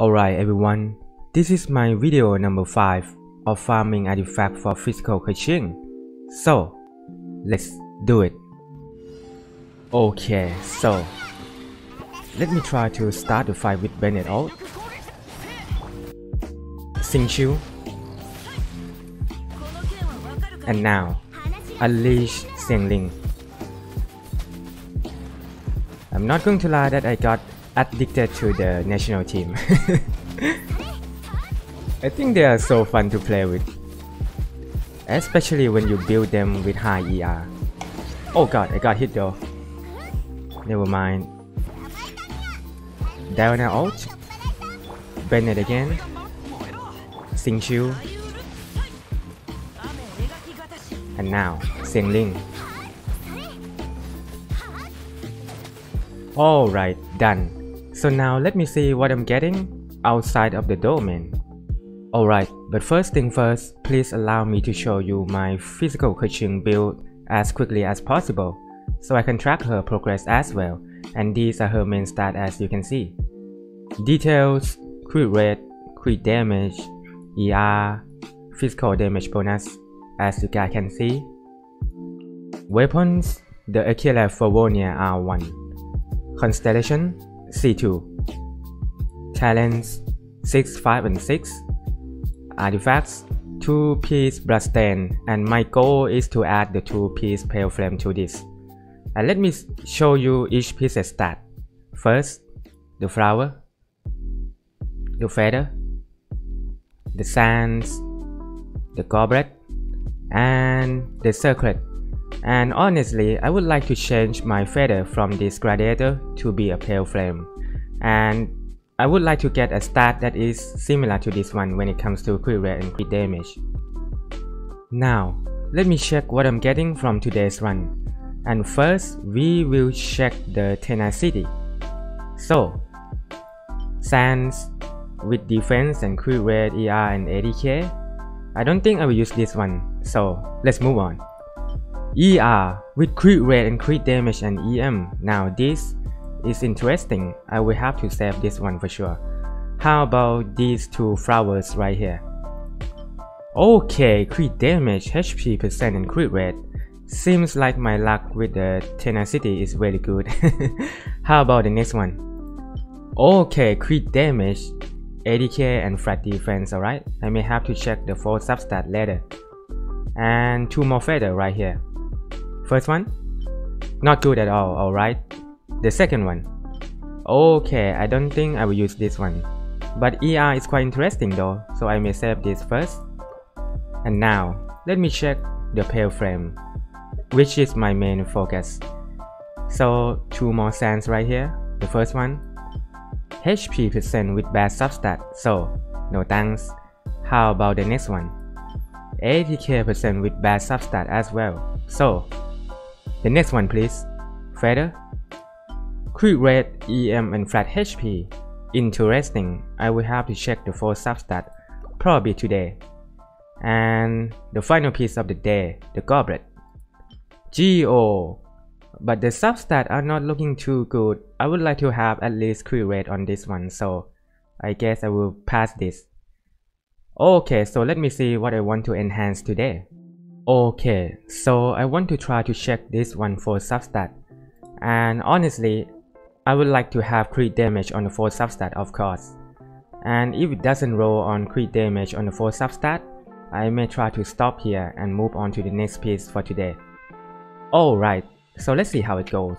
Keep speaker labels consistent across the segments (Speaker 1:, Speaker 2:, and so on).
Speaker 1: Alright everyone, this is my video number 5 of farming artifact for physical Keqing. So, let's do it. Okay, so let me try to start the fight with Bennett out. Xingqiu. And now, unleash Xiangling. I'm not going to lie that I got addicted to the national team. I think they are so fun to play with. Especially when you build them with high ER. Oh god, I got hit though. Never mind. Diona out. Bennett again. Sing Xingqiu. And now, Xiangling. Alright, done. So now let me see what I'm getting outside of the domain. Alright, but first thing first, please allow me to show you my physical Keqing build as quickly as possible, so I can track her progress as well, and these are her main stats as you can see. Details, crit rate, crit damage, ER, physical damage bonus, as you guys can see. Weapons, the Aquila Favonia R1. Constellation, C2 Talents 6, 5 and 6 Artifacts 2 piece Bloodstain and my goal is to add the 2 piece Pale Flame to this. And let me show you each piece's stat. First, the flower, the feather, the sands, the goblet, and the circlet. And honestly, I would like to change my feather from this gladiator to be a pale flame. And I would like to get a stat that is similar to this one when it comes to crit rate and crit damage. Now, let me check what I'm getting from today's run. And first, we will check the tenacity. So, Sands with defense and crit rate, ER and ATK. I don't think I will use this one, so let's move on. ER with crit rate and crit damage and EM. Now this is interesting. I will have to save this one for sure. How about these two flowers right here? Okay, crit damage, HP percent and crit rate. Seems like my luck with the tenacity is very good. How about the next one? Okay, crit damage, ATK and flat defense, alright? I may have to check the full substat later. And two more feather right here. First one, not good at all, alright. The second one, okay, I don't think I will use this one. But ER is quite interesting though, so I may save this first. And now, let me check the pale flame, which is my main focus. So, two more sands right here. The first one, HP percent with bad substat, so no thanks. How about the next one? ATK percent with bad substat as well, so the next one please. Feather. Crit rate, EM and flat HP. Interesting. I will have to check the full substat probably today. And the final piece of the day, the goblet. Geo. But the substat are not looking too good. I would like to have at least crit rate on this one, so I guess I will pass this. Okay, so let me see what I want to enhance today. Okay, so I want to try to check this one for substat. And honestly, I would like to have crit damage on the 4 substat of course. And if it doesn't roll on crit damage on the 4 substat, I may try to stop here and move on to the next piece for today. Alright, so let's see how it goes.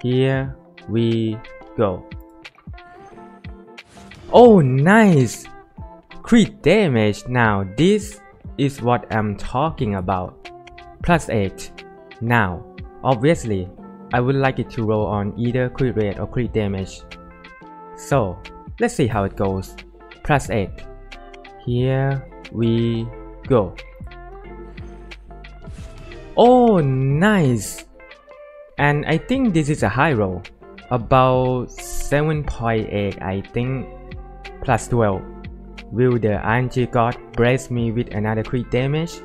Speaker 1: Here we go. Oh nice! Crit damage now this is what I'm talking about. Plus 8. Now, obviously, I would like it to roll on either crit rate or crit damage. So, let's see how it goes. Plus 8. Here we go. Oh, nice! And I think this is a high roll. About 7.8 I think. Plus 12. Will the RNG god brace me with another crit damage?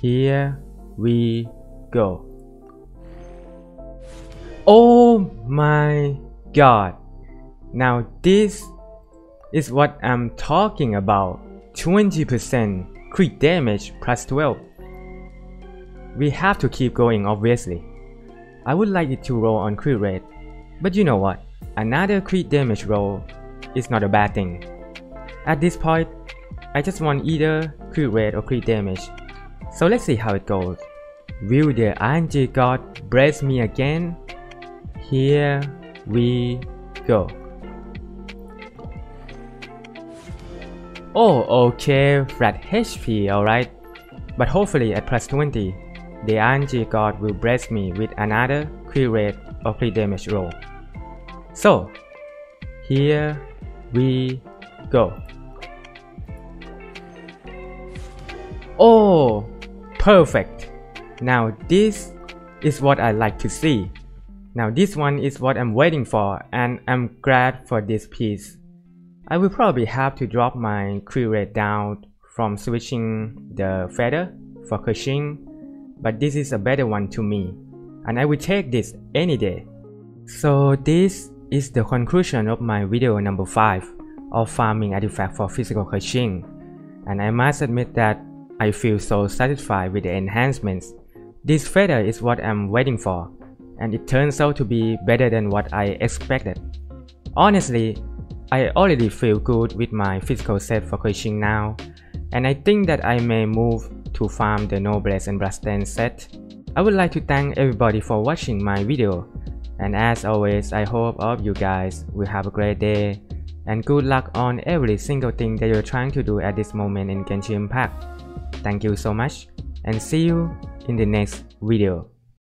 Speaker 1: Here we go. Oh my god. Now this is what I'm talking about 20% crit damage plus 12. We have to keep going obviously. I would like it to roll on crit rate, but you know what, another crit damage roll is not a bad thing. At this point, I just want either crit rate or crit damage, so let's see how it goes. Will the RNG god bless me again? Here we go. Oh, okay, flat HP, alright. But hopefully at plus 20, the RNG god will bless me with another crit rate or crit damage roll. So, here we go. Oh, perfect. Now this is what I like to see. Now this one is what I'm waiting for and I'm glad for this piece. I will probably have to drop my crit rate down from switching the feather for Keqing, but this is a better one to me, and I will take this any day. So this is the conclusion of my video number 5 of farming artifact for physical Keqing, and I must admit that I feel so satisfied with the enhancements. This feather is what I'm waiting for, and it turns out to be better than what I expected. Honestly, I already feel good with my physical set for Keqing now, and I think that I may move to farm the Noblesse and Bloodstained set. I would like to thank everybody for watching my video, and as always I hope all of you guys will have a great day, and good luck on every single thing that you're trying to do at this moment in Genshin Impact. Thank you so much, and see you in the next video.